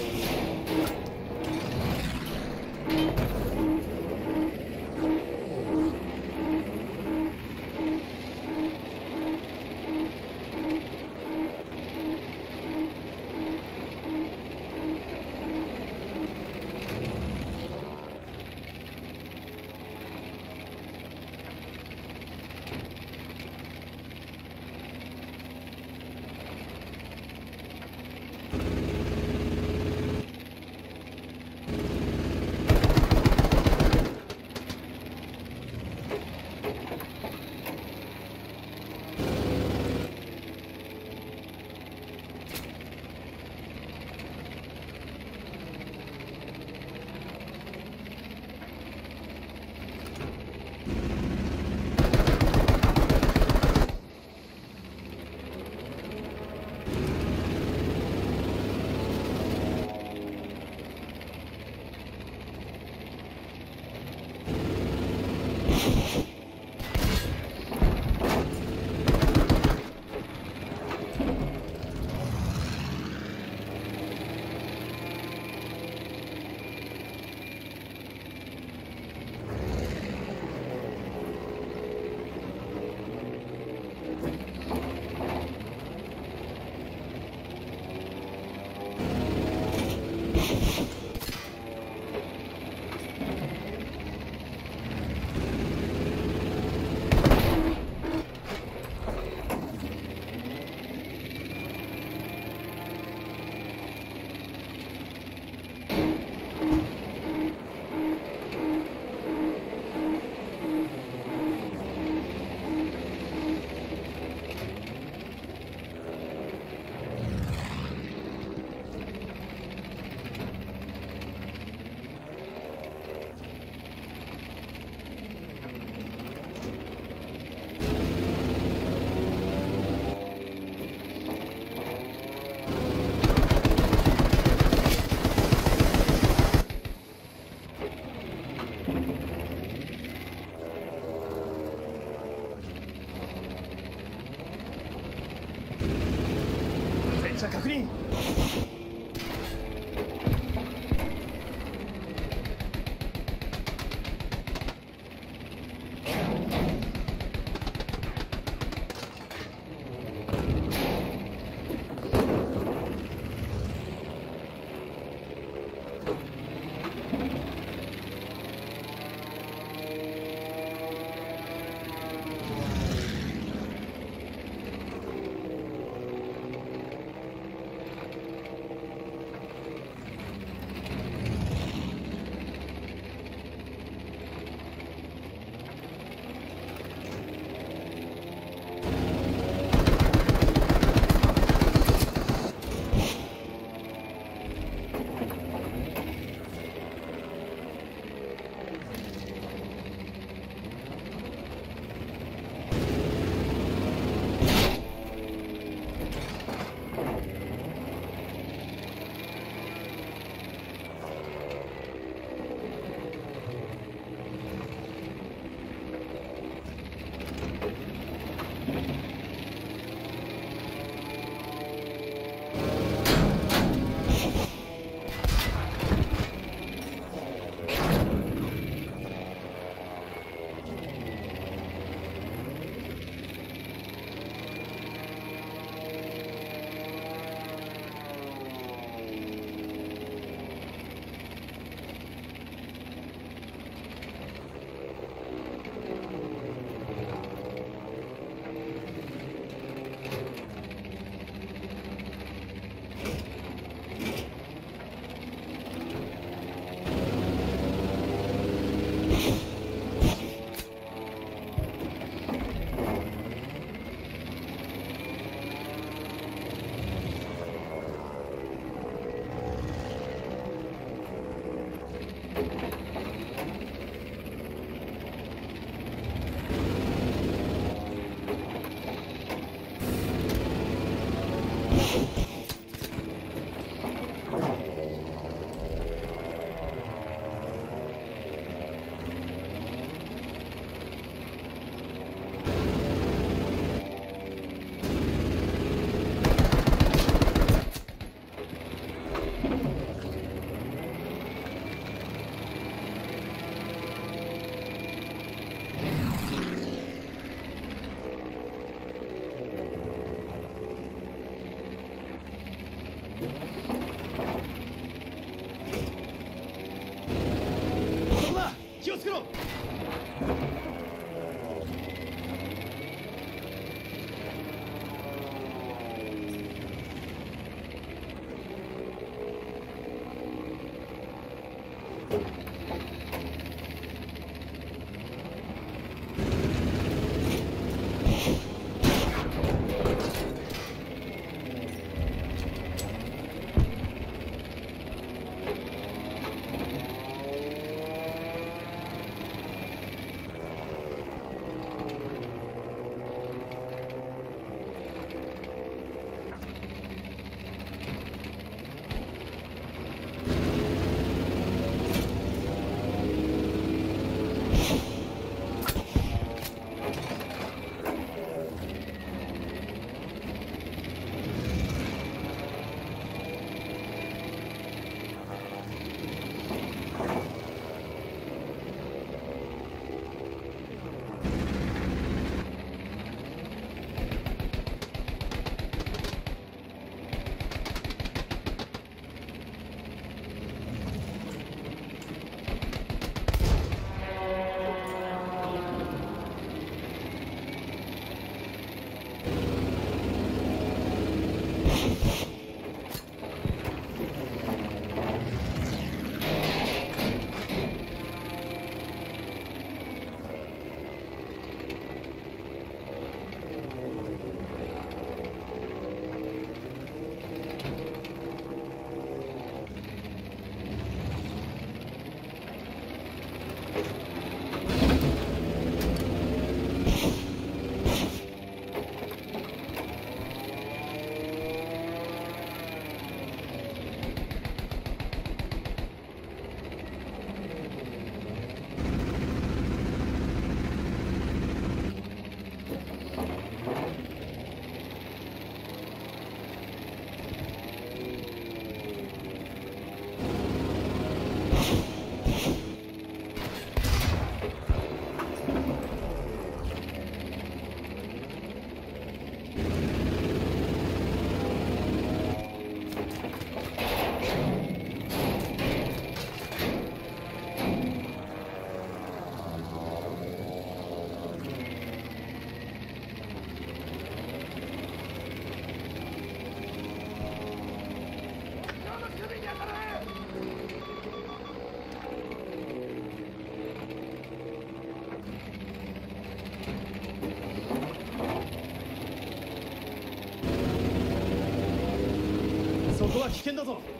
Amen. free そこだ気をつけろ。Thank you. は危険だぞ。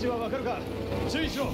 置はわかるか？注意しろ。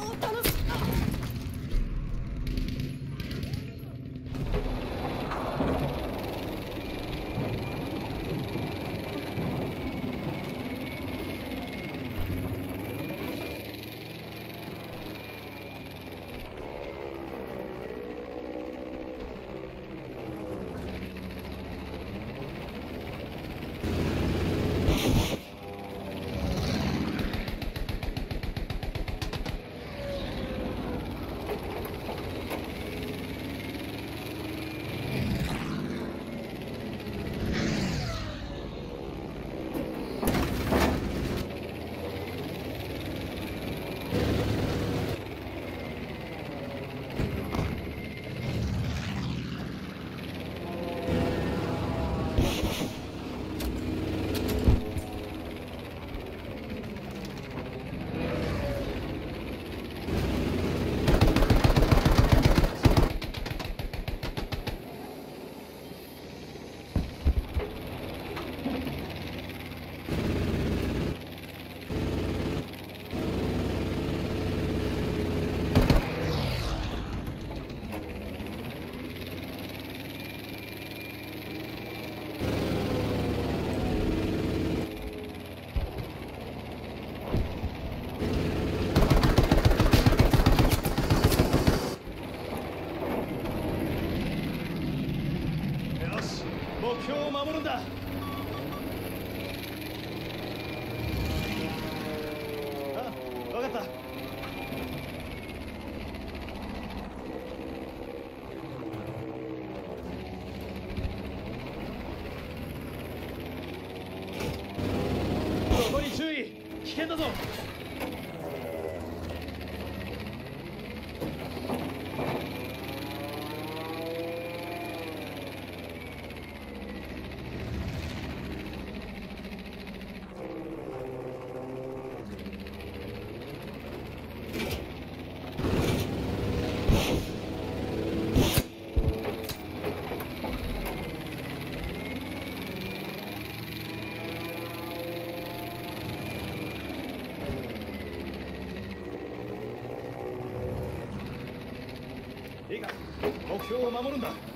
Oh. 办法。標を守るんだ。